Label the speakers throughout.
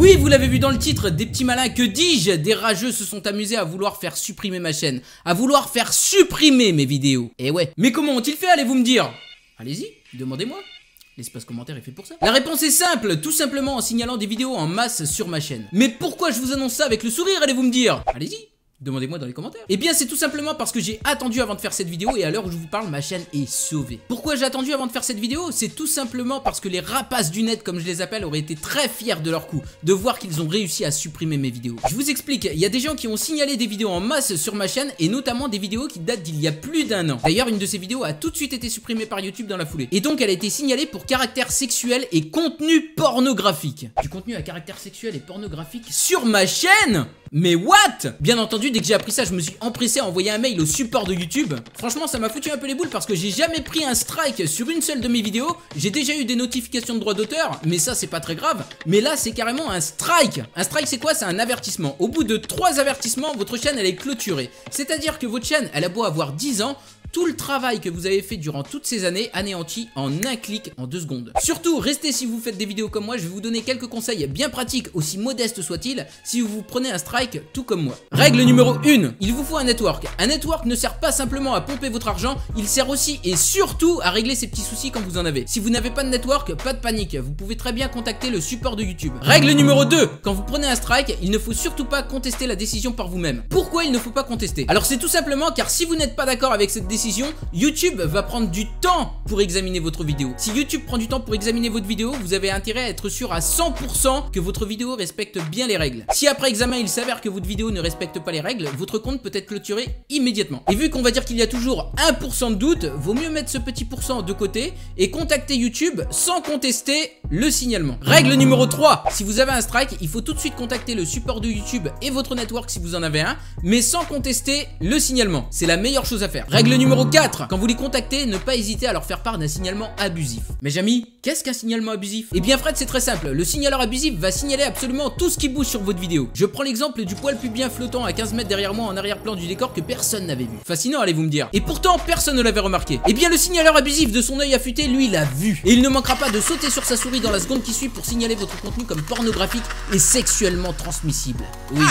Speaker 1: Oui, vous l'avez vu dans le titre, des petits malins, que dis-je? Des rageux se sont amusés à vouloir faire supprimer ma chaîne, à vouloir faire supprimer mes vidéos. Et ouais. Mais comment ont-ils fait, allez-vous me dire? Allez-y, demandez-moi. L'espace commentaire est fait pour ça. La réponse est simple, tout simplement en signalant des vidéos en masse sur ma chaîne. Mais pourquoi je vous annonce ça avec le sourire, allez-vous me dire? Allez-y, Demandez-moi dans les commentaires. Eh bien, c'est tout simplement parce que j'ai attendu avant de faire cette vidéo et à l'heure où je vous parle, ma chaîne est sauvée. Pourquoi j'ai attendu avant de faire cette vidéo? C'est tout simplement parce que les rapaces du net, comme je les appelle, auraient été très fiers de leur coup, de voir qu'ils ont réussi à supprimer mes vidéos. Je vous explique, il y a des gens qui ont signalé des vidéos en masse sur ma chaîne et notamment des vidéos qui datent d'il y a plus d'un an. D'ailleurs, une de ces vidéos a tout de suite été supprimée par YouTube dans la foulée. Et donc, elle a été signalée pour caractère sexuel et contenu pornographique. Du contenu à caractère sexuel et pornographique sur ma chaîne? Mais what? Bien entendu, dès que j'ai appris ça, je me suis empressé à envoyer un mail au support de YouTube. Franchement, ça m'a foutu un peu les boules parce que j'ai jamais pris un strike sur une seule de mes vidéos. J'ai déjà eu des notifications de droits d'auteur, mais ça, c'est pas très grave. Mais là, c'est carrément un strike. Un strike, c'est quoi? C'est un avertissement. Au bout de trois avertissements, votre chaîne, elle est clôturée. C'est-à-dire que votre chaîne, elle a beau avoir 10 ans, tout le travail que vous avez fait durant toutes ces années anéanti en un clic en deux secondes. Surtout, restez si vous faites des vidéos comme moi, je vais vous donner quelques conseils bien pratiques, aussi modestes soient-ils, si vous prenez un strike tout comme moi. Règle numéro 1, il vous faut un network. Un network ne sert pas simplement à pomper votre argent, il sert aussi et surtout à régler ces petits soucis quand vous en avez. Si vous n'avez pas de network, pas de panique, vous pouvez très bien contacter le support de YouTube. Règle numéro 2, quand vous prenez un strike, il ne faut surtout pas contester la décision par vous-même. Pourquoi il ne faut pas contester? Alors c'est tout simplement car si vous n'êtes pas d'accord avec cette décision, YouTube va prendre du temps pour examiner votre vidéo. Si YouTube prend du temps pour examiner votre vidéo, vous avez intérêt à être sûr à 100% que votre vidéo respecte bien les règles. Si après examen il s'avère que votre vidéo ne respecte pas les règles, votre compte peut être clôturé immédiatement. Et vu qu'on va dire qu'il y a toujours 1% de doute, vaut mieux mettre ce petit pourcent de côté et contacter YouTube sans contester le signalement. Règle numéro 3, si vous avez un strike, il faut tout de suite contacter le support de YouTube et votre network si vous en avez un, mais sans contester le signalement. C'est la meilleure chose à faire. Règle numéro 4, quand vous les contactez, ne pas hésiter à leur faire part d'un signalement abusif. Mes amis, qu'est-ce qu'un signalement abusif? Eh bien Fred, c'est très simple. Le signaleur abusif va signaler absolument tout ce qui bouge sur votre vidéo. Je prends l'exemple du poil pubien flottant à 15 mètres derrière moi en arrière-plan du décor que personne n'avait vu. Fascinant, allez-vous me dire. Et pourtant, personne ne l'avait remarqué. Eh bien le signaleur abusif de son œil affûté, lui, l'a vu. Et il ne manquera pas de sauter sur sa souris dans la seconde qui suit pour signaler votre contenu comme pornographique et sexuellement transmissible. Oui,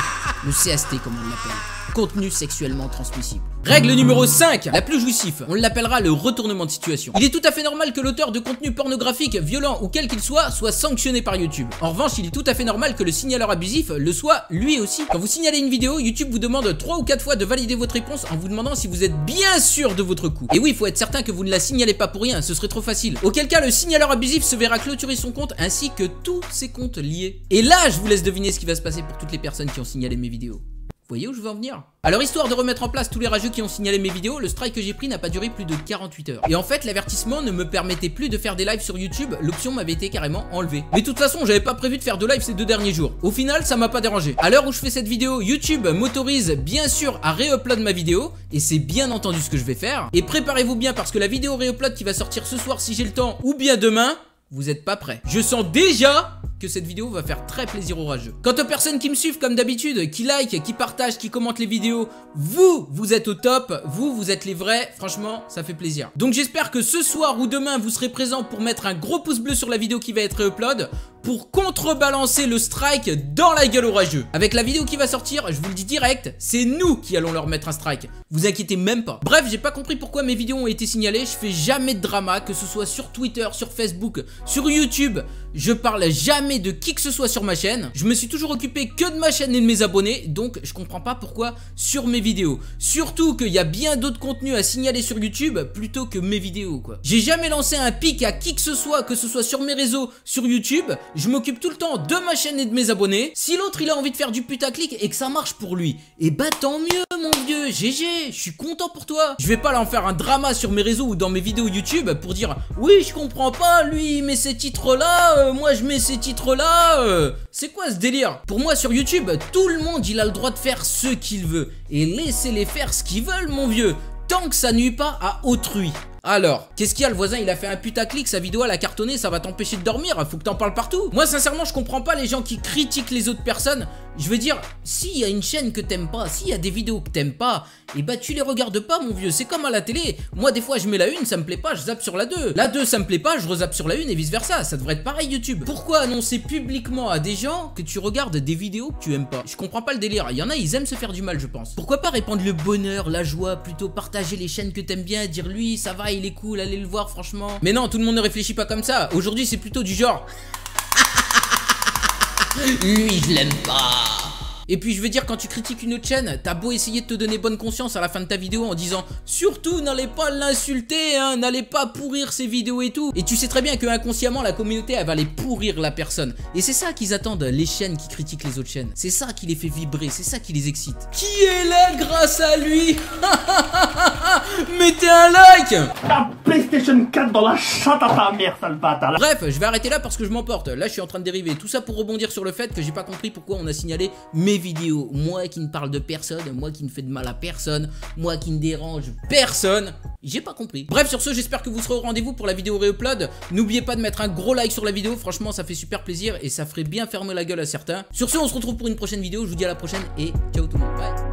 Speaker 1: le CST comme on l'appelle contenu sexuellement transmissible. Règle numéro 5, la plus jouissif, on l'appellera le retournement de situation. Il est tout à fait normal que l'auteur de contenu pornographique, violent ou quel qu'il soit, soit sanctionné par YouTube. En revanche, il est tout à fait normal que le signaleur abusif le soit lui aussi. Quand vous signalez une vidéo, YouTube vous demande 3 ou 4 fois de valider votre réponse en vous demandant si vous êtes bien sûr de votre coup. Et oui, il faut être certain que vous ne la signalez pas pour rien, ce serait trop facile. Auquel cas, le signaleur abusif se verra clôturer son compte ainsi que tous ses comptes liés. Et là, je vous laisse deviner ce qui va se passer pour toutes les personnes qui ont signalé mes vidéos. Vous voyez où je veux en venir Alors histoire de remettre en place tous les rageux qui ont signalé mes vidéos, le strike que j'ai pris n'a pas duré plus de 48 heures. Et en fait l'avertissement ne me permettait plus de faire des lives sur YouTube, l'option m'avait été carrément enlevée. Mais de toute façon j'avais pas prévu de faire de live ces deux derniers jours. Au final ça m'a pas dérangé. À l'heure où je fais cette vidéo, YouTube m'autorise bien sûr à réupload ma vidéo, et c'est bien entendu ce que je vais faire. Et préparez-vous bien parce que la vidéo réupload qui va sortir ce soir si j'ai le temps, ou bien demain, vous êtes pas prêts. Je sens déjà que cette vidéo va faire très plaisir aux rageux. Quant aux personnes qui me suivent comme d'habitude, qui like, qui partagent, qui commentent les vidéos, vous, vous êtes au top, vous, vous êtes les vrais, franchement, ça fait plaisir. Donc j'espère que ce soir ou demain, vous serez présents pour mettre un gros pouce bleu sur la vidéo qui va être upload pour contrebalancer le strike dans la gueule au rageux. Avec la vidéo qui va sortir, je vous le dis direct, c'est nous qui allons leur mettre un strike. Vous inquiétez même pas. Bref, j'ai pas compris pourquoi mes vidéos ont été signalées, je fais jamais de drama, que ce soit sur Twitter, sur Facebook, sur YouTube, je parle jamais de qui que ce soit sur ma chaîne. Je me suis toujours occupé que de ma chaîne et de mes abonnés, donc je comprends pas pourquoi sur mes vidéos. Surtout qu'il y a bien d'autres contenus à signaler sur YouTube plutôt que mes vidéos quoi. J'ai jamais lancé un pic à qui que ce soit, que ce soit sur mes réseaux, sur YouTube. Je m'occupe tout le temps de ma chaîne et de mes abonnés. Si l'autre il a envie de faire du putaclic et que ça marche pour lui, et eh bah tant mieux mon vieux, GG, je suis content pour toi. Je vais pas là en faire un drama sur mes réseaux ou dans mes vidéos YouTube pour dire oui je comprends pas, lui il met ces titres là, euh, moi je mets ces titres là. Euh. C'est quoi ce délire? Pour moi sur YouTube, tout le monde il a le droit de faire ce qu'il veut. Et laissez-les faire ce qu'ils veulent mon vieux. Tant que ça nuit pas à autrui. Alors, qu'est-ce qu'il y a le voisin il a fait un putaclic, sa vidéo elle a cartonné, ça va t'empêcher de dormir, faut que t'en parles partout. Moi sincèrement je comprends pas les gens qui critiquent les autres personnes Je veux dire, s'il y a une chaîne que t'aimes pas, s'il y a des vidéos que t'aimes pas, et eh bah tu les regardes pas mon vieux, c'est comme à la télé. Moi des fois je mets la une, ça me plaît pas, je zappe sur la 2. La 2 ça me plaît pas, je rezappe sur la une et vice versa. Ça devrait être pareil YouTube. Pourquoi annoncer publiquement à des gens que tu regardes des vidéos que tu aimes pas? Je comprends pas le délire. Il y en a, ils aiment se faire du mal, je pense. Pourquoi pas répandre le bonheur, la joie, plutôt partager les chaînes que t'aimes bien, dire lui ça va, il est cool, allez le voir franchement. Mais non, tout le monde ne réfléchit pas comme ça. Aujourd'hui c'est plutôt du genre. lui je l'aime pas. Et puis je veux dire, quand tu critiques une autre chaîne, t'as beau essayer de te donner bonne conscience à la fin de ta vidéo en disant surtout n'allez pas l'insulter, hein, n'allez pas pourrir ses vidéos et tout. Et tu sais très bien que inconsciemment la communauté elle va aller pourrir la personne. Et c'est ça qu'ils attendent, les chaînes qui critiquent les autres chaînes. C'est ça qui les fait vibrer, c'est ça qui les excite. Qui est là grâce à lui? Mettez un like
Speaker 2: Ta PlayStation 4 dans la chatte à ta mère, sale
Speaker 1: Bref, je vais arrêter là parce que je m'emporte. Là, je suis en train de dériver. Tout ça pour rebondir sur le fait que j'ai pas compris pourquoi on a signalé mes vidéos. Moi qui ne parle de personne, moi qui ne fais de mal à personne, moi qui ne dérange personne. J'ai pas compris. Bref, sur ce, j'espère que vous serez au rendez-vous pour la vidéo réupload. N'oubliez pas de mettre un gros like sur la vidéo. Franchement, ça fait super plaisir et ça ferait bien fermer la gueule à certains. Sur ce, on se retrouve pour une prochaine vidéo. Je vous dis à la prochaine et ciao tout le monde. Bye.